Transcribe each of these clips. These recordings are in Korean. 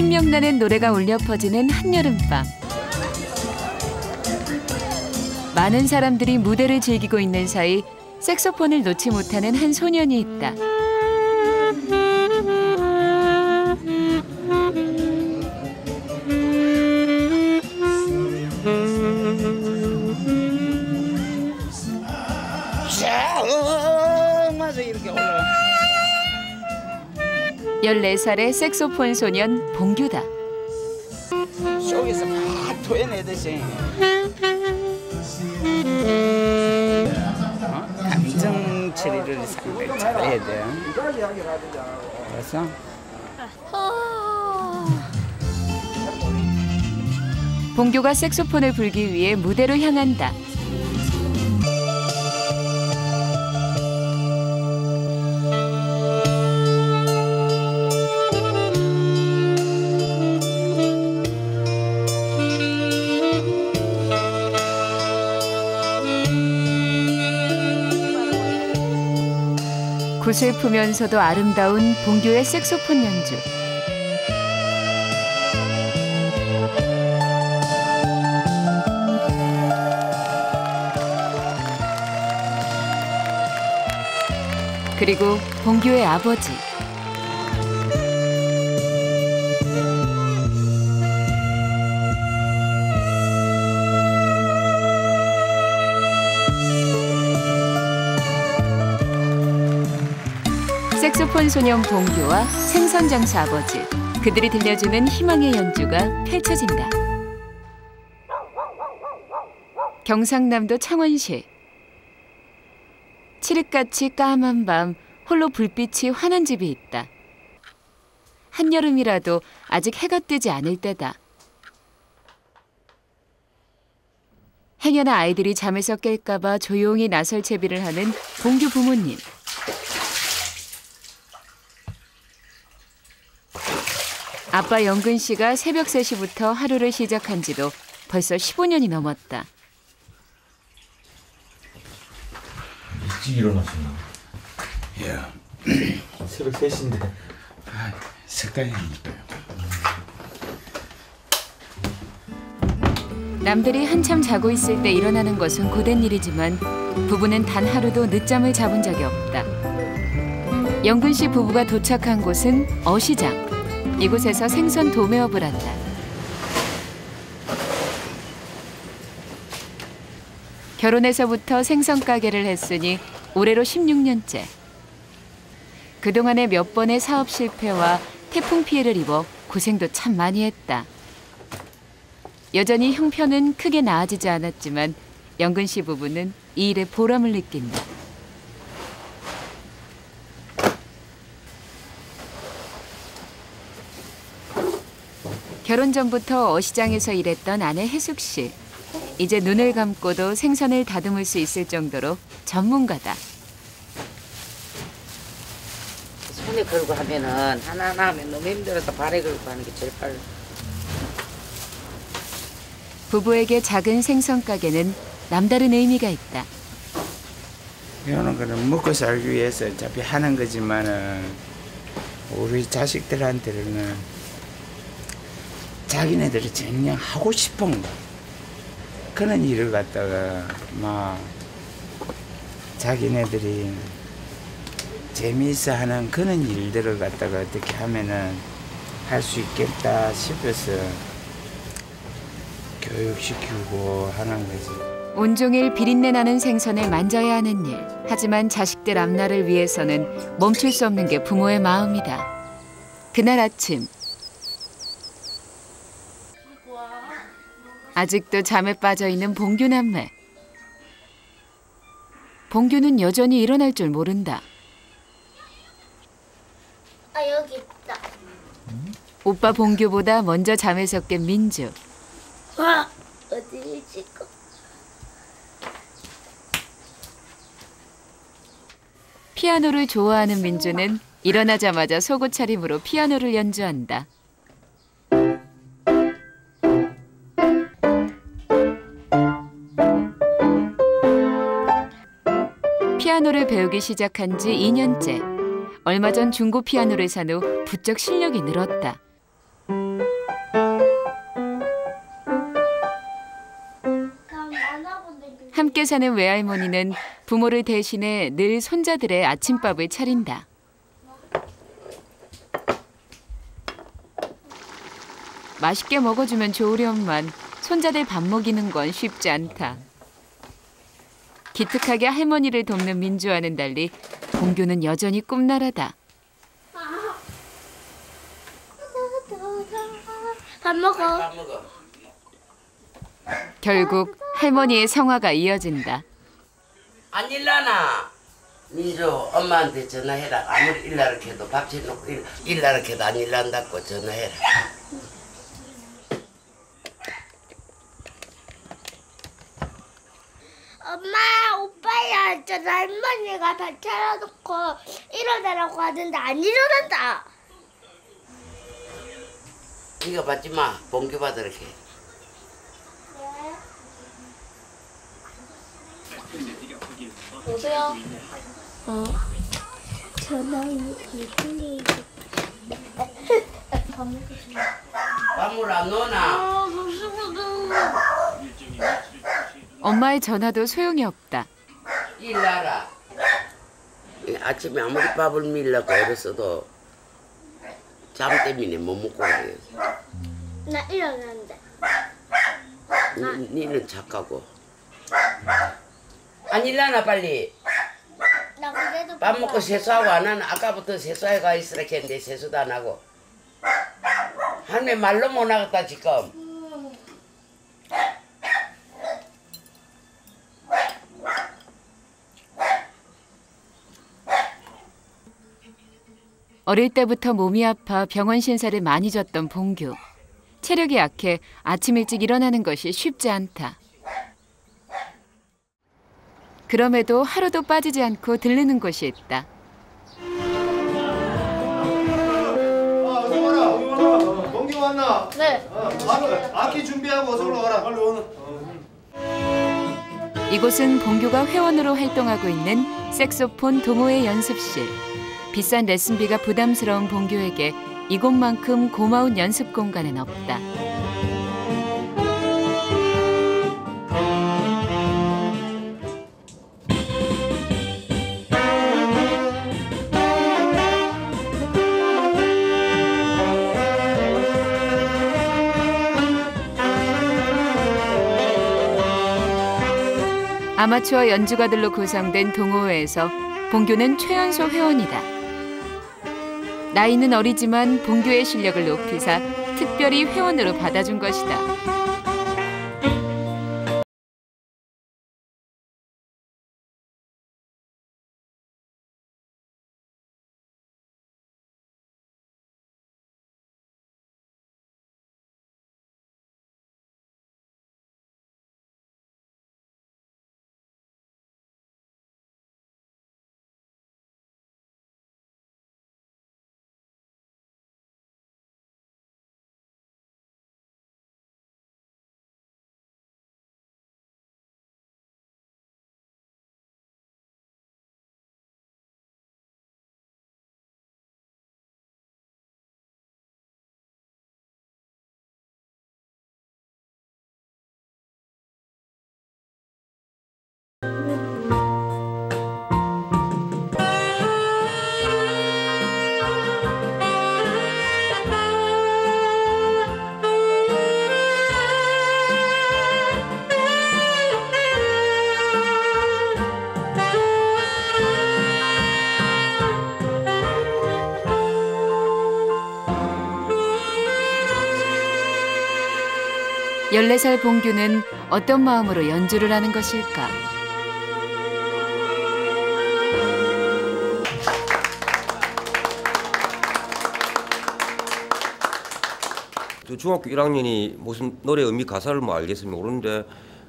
신명나는 노래가 울려 퍼지는 한여름밤. 많은 사람들이 무대를 즐기고 있는 사이 색소폰을 놓지 못하는 한 소년이 있다. 14살의 색소폰 소년 봉규다. 속에서 막 토해내듯이. 어? 감정 처리를 상당히 잘해야 돼. 그래서 봉규가 색소폰을 불기 위해 무대로 향한다. 구슬프면서도 아름다운 봉규의 색소폰 연주. 그리고 봉규의 아버지. 색소폰 소년 봉규와 생선 장수 아버지. 그들이 들려주는 희망의 연주가 펼쳐진다. 경상남도 창원시. 칠흑같이 까만 밤 홀로 불빛이 환한 집이 있다. 한여름이라도 아직 해가 뜨지 않을 때다. 행여나 아이들이 잠에서 깰까봐 조용히 나설 채비를 하는 봉규 부모님. 아빠 영근 씨가 새벽 3시부터 하루를 시작한 지도 벌써 15년이 넘었다. 일찍 일어나시나? 야, 새벽 3시인데 아, 색깔이 이뻐요. 남들이 한참 자고 있을 때 일어나는 것은 고된 일이지만 부부는 단 하루도 늦잠을 잡은 적이 없다. 영근 씨 부부가 도착한 곳은 어시장. 이곳에서 생선 도매업을 한다. 결혼해서부터 생선 가게를 했으니 올해로 16년째. 그동안에 몇 번의 사업 실패와 태풍 피해를 입어 고생도 참 많이 했다. 여전히 형편은 크게 나아지지 않았지만 영근 씨 부부는 이 일에 보람을 느낀다. 결혼 전부터 어시장에서 일했던 아내 혜숙 씨. 이제 눈을 감고도 생선을 다듬을 수 있을 정도로 전문가다. 손에 걸고 하면은 하나하나 하면 너무 힘들어서 발에 걸고 하는 게 제일 빨라. 부부에게 작은 생선 가게는 남다른 의미가 있다. 이거는 그냥 먹고 살기 위해서 어차피 하는 거지만은 우리 자식들한테는 자기네들이 그냥 하고 싶은 거 그런 일을 갖다가 막 자기네들이 재미있어 하는 그런 일들을 갖다가 어떻게 하면은 할 수 있겠다 싶어서 교육시키고 하는 거지. 온종일 비린내 나는 생선을 만져야 하는 일. 하지만 자식들 앞날을 위해서는 멈출 수 없는 게 부모의 마음이다. 그날 아침 아직도 잠에 빠져 있는 봉규 남매. 봉규는 여전히 일어날 줄 모른다. 아 여기 있다. 오빠 봉규보다 먼저 잠에서 깬 민주. 와 어디 찍고? 피아노를 좋아하는 민주는 일어나자마자 속옷 차림으로 피아노를 연주한다. 피아노를 배우기 시작한 지 2년째. 얼마 전 중고 피아노를 산 후 부쩍 실력이 늘었다. 함께 사는 외할머니는 부모를 대신해 늘 손자들의 아침밥을 차린다. 맛있게 먹어주면 좋으련만 손자들 밥 먹이는 건 쉽지 않다. 기특하게 할머니를 돕는 민주와는 달리 봉규는 여전히 꿈나라다. 밥 먹어. 결국 할머니의 성화가 이어진다. 안 일나나? 민주 엄마한테 전화해라. 아무리 일나를 해도 밥 해놓고 일, 일나를 해도 안 일난다고 전화해라. 엄마, 오빠야, 저 할머니가 밥 차려놓고 일어나라고 하는데 안 일어난다. 이거 받지 마. 봉규 받으렇게. 여보세요? 어. 전화는 불편해. 밥물 안 넣나? 엄마의 전화도 소용이 없다. 일나라. 아침에 아무리 밥을 밀려고 어렸어도 잠 때문에 못 먹고 그래. 나 일어났는데. 니, 니는 착하고. 안 일나나 빨리. 나 그래도 밥 먹고 세수하고 안 하는 아까부터 세수해 가 있으라 했는데 세수도 안 하고. 할매 말로 못 나갔다 지금. 어릴 때부터 몸이 아파 병원 신세를 많이 졌던 봉규. 체력이 약해 아침 일찍 일어나는 것이 쉽지 않다. 그럼에도 하루도 빠지지 않고 들르는 곳이 있다. 아, 동기 왔나? 네. 악기 준비하고 어서 올라와라. 빨리 오는. 이곳은 봉규가 회원으로 활동하고 있는 색소폰 동호회 연습실. 비싼 레슨비가 부담스러운 봉규에게 이곳만큼 고마운 연습 공간은 없다. 아마추어 연주가들로 구성된 동호회에서 봉규는 최연소 회원이다. 나이는 어리지만 봉규의 실력을 높이사 특별히 회원으로 받아준 것이다. 열네 살 봉규는 어떤 마음으로 연주를 하는 것일까? 저 중학교 1학년이 무슨 노래 의미 가사를 뭐 알겠으면 모르는데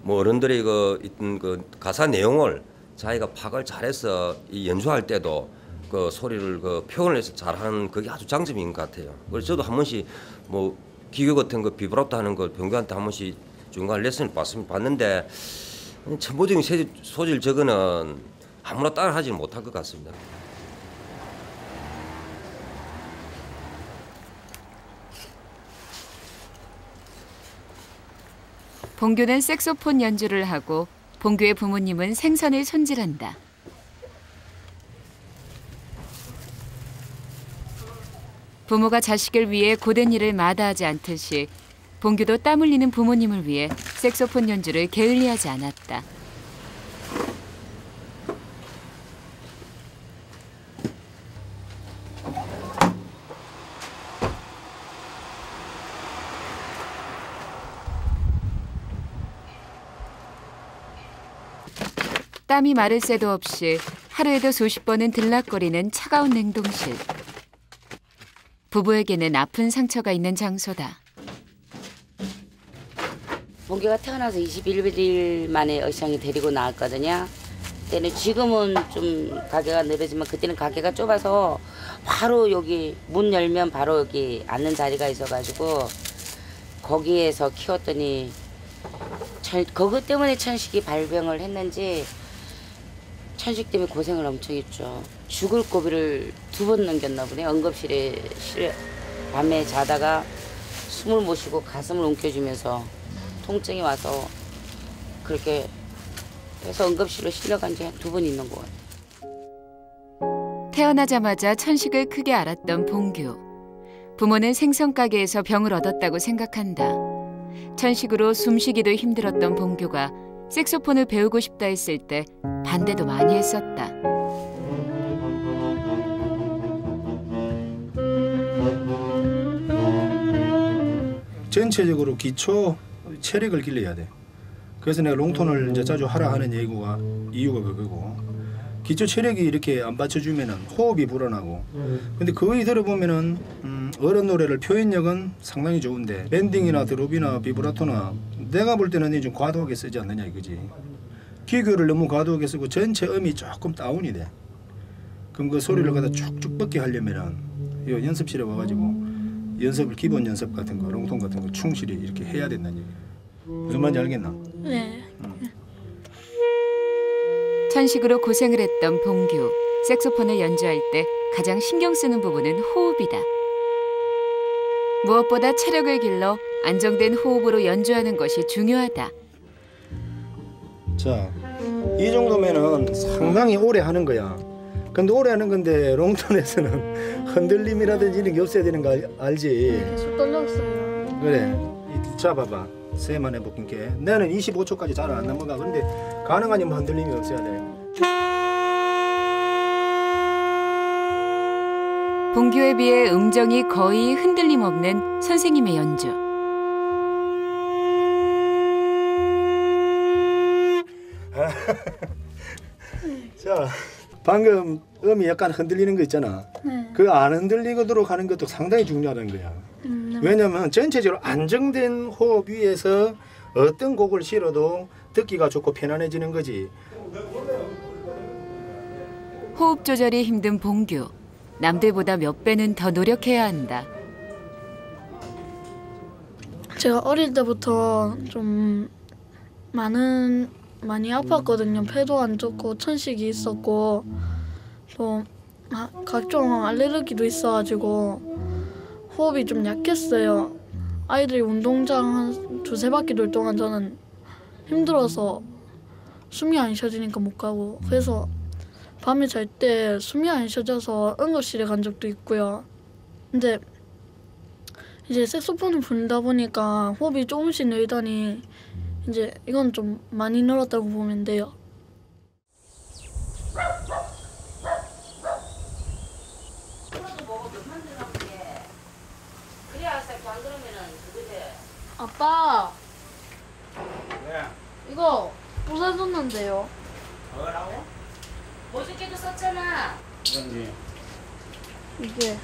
뭐 어른들의 그 있던 그 가사 내용을 자기가 파악을 잘해서 이 연주할 때도 그 소리를 그 표현을 해서 잘하는 그게 아주 장점인 것 같아요. 그래서 저도 한 번씩 뭐 기교 같은 거 비브라토 하는 걸 병규한테 한 번씩 중간 레슨을 받습니다. 받는데 천부적인 세- 소질 저거는 아무나 따라 하지 못할 것 같습니다. 봉규는 색소폰 연주를 하고 봉규의 부모님은 생선을 손질한다. 부모가 자식을 위해 고된 일을 마다하지 않듯이 봉규도 땀 흘리는 부모님을 위해 색소폰 연주를 게을리하지 않았다. 땀이 마를 새도 없이 하루에도 수십 번은 들락거리는 차가운 냉동실. 부부에게는 아픈 상처가 있는 장소다. 봉규가 태어나서 21일 만에 의상이 데리고 나왔거든요. 그때는 지금은 좀 가게가 늘어지만 그때는 가게가 좁아서 바로 여기 문 열면 바로 여기 앉는 자리가 있어가지고 거기에서 키웠더니 천, 그것 때문에 천식이 발병을 했는지 천식 때문에 고생을 엄청 했죠. 죽을 고비를 두 번 넘겼나 보네. 응급실에 실, 밤에 자다가 숨을 못 쉬고 가슴을 움켜쥐면서 통증이 와서 그렇게 해서 응급실로 실려간 지두번 있는 것 같아요. 태어나자마자 천식을 크게 알았던 봉규. 부모는 생선 가게에서 병을 얻었다고 생각한다. 천식으로 숨쉬기도 힘들었던 봉규가 색소폰을 배우고 싶다 했을 때 반대도 많이 했었다. 전체적으로 기초 체력을 길러야 돼. 그래서 내가 롱톤을 이제 자주 하라 하는 이유가 이유가 그거고 기초 체력이 이렇게 안 받쳐주면은 호흡이 불어나고 근데 거의 들어보면은 음, 어른 노래를 표현력은 상당히 좋은데 밴딩이나 드롭이나 비브라토나 내가 볼 때는 좀 과도하게 쓰지 않느냐 이거지 기교를 너무 과도하게 쓰고 전체 음이 조금 다운이 돼 그럼 그 소리를 갖다 쭉쭉 뻗게 하려면은 이 연습실에 와가지고 연습을 기본 연습 같은 거 롱톤 같은 거 충실히 이렇게 해야 된다는 얘기 무슨 말인지 알겠나? 네. 천식으로 고생을 했던 봉규. 색소폰을 연주할 때 가장 신경 쓰는 부분은 호흡이다. 무엇보다 체력을 길러 안정된 호흡으로 연주하는 것이 중요하다. 자, 이 정도면은 상당히 오래 하는 거야. 근데 오래 하는 건데 롱톤에서는 흔들림이라든지 이런 게 없어야 되는 거 알, 알지? 저 떨렸어요. 그래. 봐봐. 세만 해볼게. 나는 25초까지 잘 안 넘어가. 근데 가능하면 흔들림이 없어야 돼. 봉규에 비해 음정이 거의 흔들림 없는 선생님의 연주. 자, 방금 음이 약간 흔들리는 거 있잖아. 네. 그 안 흔들리도록 하는 것도 상당히 중요하다는 거야. 음, 네. 왜냐면 전체적으로 안정된 호흡 위에서 어떤 곡을 실어도 듣기가 좋고 편안해지는 거지. 호흡 조절이 힘든 봉규. 남들보다 몇 배는 더 노력해야 한다. 제가 어릴 때부터 좀 많은 많이 아팠거든요. 폐도 안 좋고 천식이 있었고 또 아, 각종 알레르기도 있어가지고 호흡이 좀 약했어요. 아이들이 운동장 한 두세 바퀴 돌 동안 저는 힘들어서 숨이 안 쉬어지니까 못 가고 그래서 밤에 잘 때 숨이 안 쉬어져서 응급실에 간 적도 있고요. 근데 이제 색소폰을 불다 보니까 호흡이 조금씩 늘더니 이제 이건 좀 많이 늘었다고 보면 돼요. 아빠 이거 부서졌는데요. 뭐라고? 어저께도 썼잖아. 그런지 이게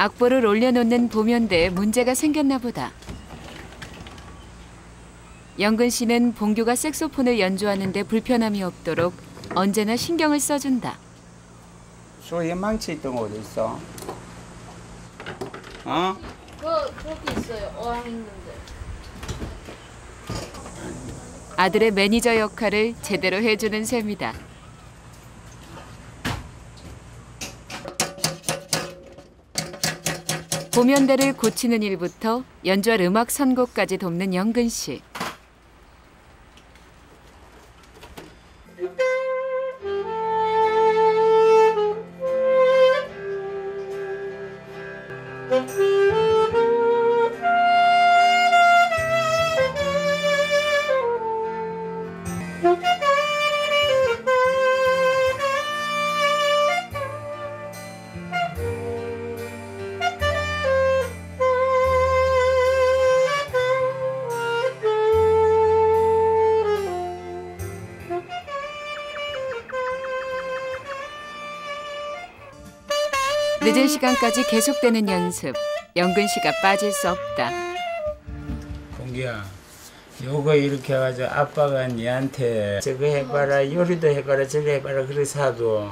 악보를 올려놓는 보면대에 문제가 생겼나 보다. 영근 씨는 봉규가 색소폰을 연주하는데 불편함이 없도록 언제나 신경을 써준다. 소에 망치 있던 거 어디 있어? 어? 그 저기 있어요. 어항 있는데. 아들의 매니저 역할을 제대로 해주는 셈이다. 보면대를 고치는 일부터 연주할 음악 선곡까지 돕는 영근 씨. 늦은 시간까지 계속되는 연습. 영근 씨가 빠질 수 없다. 공기야 요거 이렇게 해가지고 아빠가 니한테 저거 해봐라 요리도 해봐라 저거 해봐라 그래서 하도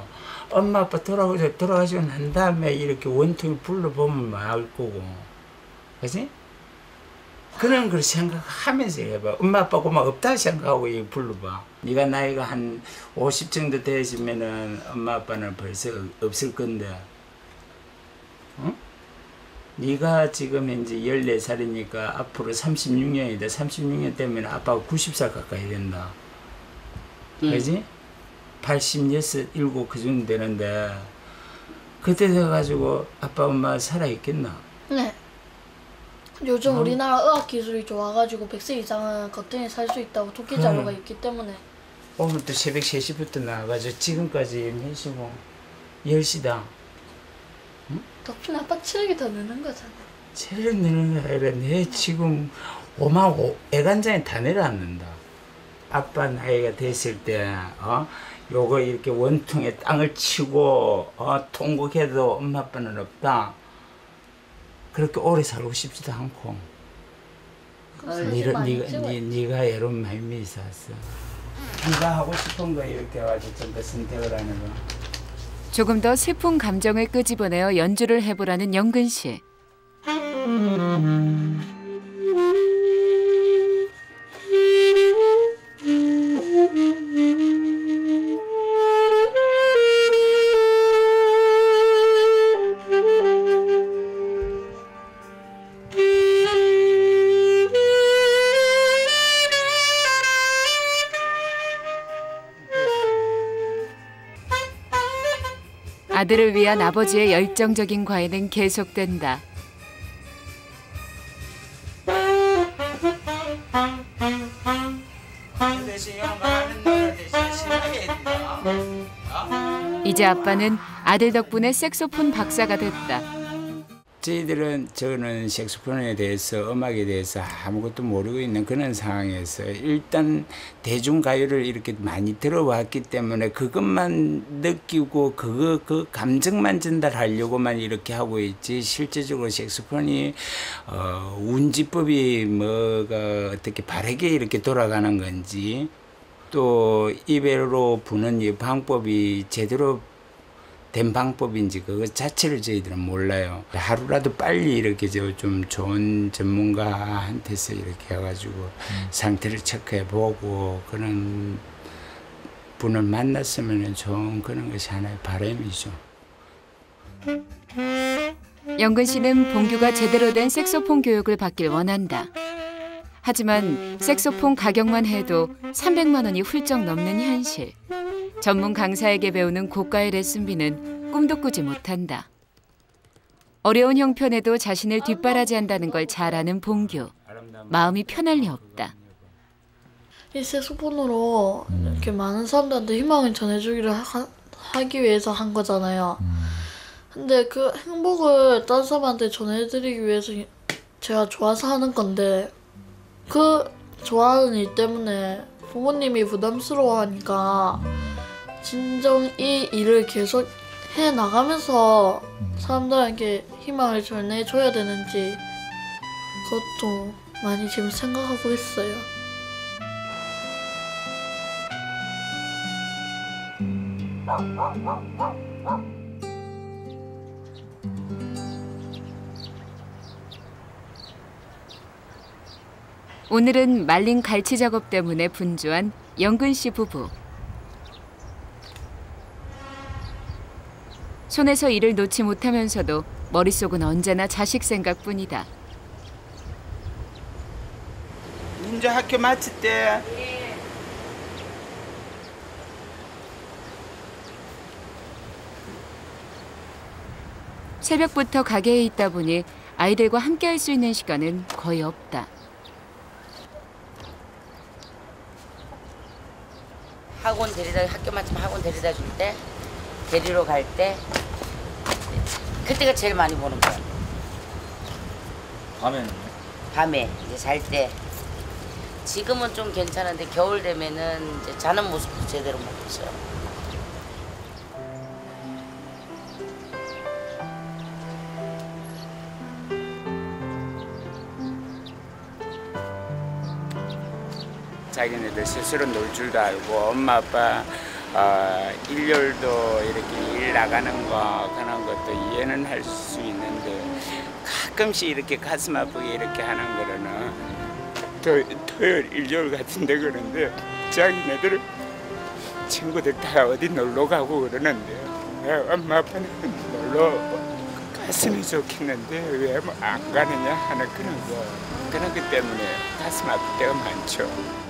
엄마 아빠 돌아오죠 돌아가시고 난 다음에 이렇게 원통이 불러보면 알 거고 그지? 그런 걸 생각하면서 해봐 엄마 아빠 고마 없다 생각하고 이 불러봐 네가 나이가 한 50 정도 되시면은 엄마 아빠는 벌써 없을 건데 응? 네가 지금 현재 14살이니까 앞으로 36년이다. 36년 되면 아빠가 90살 가까이 된다. 그지? 86, 7, 그 정도 되는데 그때 돼가지고 아빠 엄마 살아있겠나? 네. 요즘 어? 우리나라 의학 기술이 좋아가지고 100세 이상은 거뜬히 살 수 있다고 토끼 자료가 있기 때문에 오늘도 새벽 3시부터 나와가지고 지금까지 몇 시고 10시 다. 덕분에 아빠 체력이 더 느는 거잖아. 체력 느는 게 아니라 내 지금 오만 오, 애간장에 다 내려앉는다. 아빠 나이가 됐을 때, 어? 요거 이렇게 원통에 땅을 치고, 어? 통곡해도 엄마 아빠는 없다. 그렇게 오래 살고 싶지도 않고. 니가, 니가, 니, 니가 애로운 마음이 있었어. 네가 하고 싶은 거 이렇게 좀더 선택을 하는 거. 조금 더 슬픈 감정을 끄집어내어 연주를 해보라는 영근 씨. 아들을 위한 아버지의 열정적인 과외는 계속된다. 이제 아빠는 아들 덕분에 색소폰 박사가 됐다. 저희들은 저는 색소폰에 대해서 음악에 대해서 아무것도 모르고 있는 그런 상황에서 일단 대중 가요를 이렇게 많이 들어왔기 때문에 그것만 느끼고 그거 그 감정만 전달하려고만 이렇게 하고 있지 실제적으로 색소폰이 어 운지법이 뭐가 어떻게 바르게 이렇게 돌아가는 건지 또 입으로 부는 이 방법이 제대로 된 방법인지 그거 자체를 저희들은 몰라요. 하루라도 빨리 이렇게 저 좀 좋은 전문가한테서 이렇게 해가지고 상태를 체크해보고 그런 분을 만났으면 좋은 그런 것이 하나의 바람이죠. 영근 씨는 봉규가 제대로 된 색소폰 교육을 받길 원한다. 하지만 색소폰 가격만 해도 300만 원이 훌쩍 넘는 현실. 전문 강사에게 배우는 고가의 레슨비는 꿈도 꾸지 못한다. 어려운 형편에도 자신을 뒷바라지한다는 걸 잘 아는 봉규. 마음이 편할 리 없다. 이 색소폰으로 이렇게 많은 사람들한테 희망을 전해주기를 하, 하기 위해서 한 거잖아요. 근데 그 행복을 다른 사람한테 전해드리기 위해서 제가 좋아서 하는 건데 그 좋아하는 일 때문에 부모님이 부담스러워하니까 진정 이 일을 계속 해 나가면서 사람들에게 희망을 전해줘야 되는지 그것도 많이 지금 생각하고 있어요. 오늘은 말린 갈치 작업 때문에 분주한 영근 씨 부부. 손에서 일을 놓지 못하면서도 머릿속은 언제나 자식 생각뿐이다. 이제 학교 마칠 때 새벽부터 가게에 있다 보니 아이들과 함께 할 수 있는 시간은 거의 없다. 학원 데리다 학교 마침 학원 데리다 줄 때 데리러 갈 때 그때가 제일 많이 보는 거야. 밤에는 밤에 이제 잘 때. 지금은 좀 괜찮은데 겨울 되면은 이제 자는 모습도 제대로 못 보죠. 자기네들 스스로 놀 줄도 알고 엄마 아빠 어, 일요일도 이렇게 일 나가는 거 그런 것도 이해는 할 수 있는데 가끔씩 이렇게 가슴 아프게 이렇게 하는 거는 토, 토요일 일요일 같은데 그런데 자기네들 친구들 다 어디 놀러 가고 그러는데 왜 엄마 아빠는 놀러 갔으면 좋겠는데 왜 안 가느냐 하는 그런 거 그런 것 때문에 가슴 아플 때가 많죠.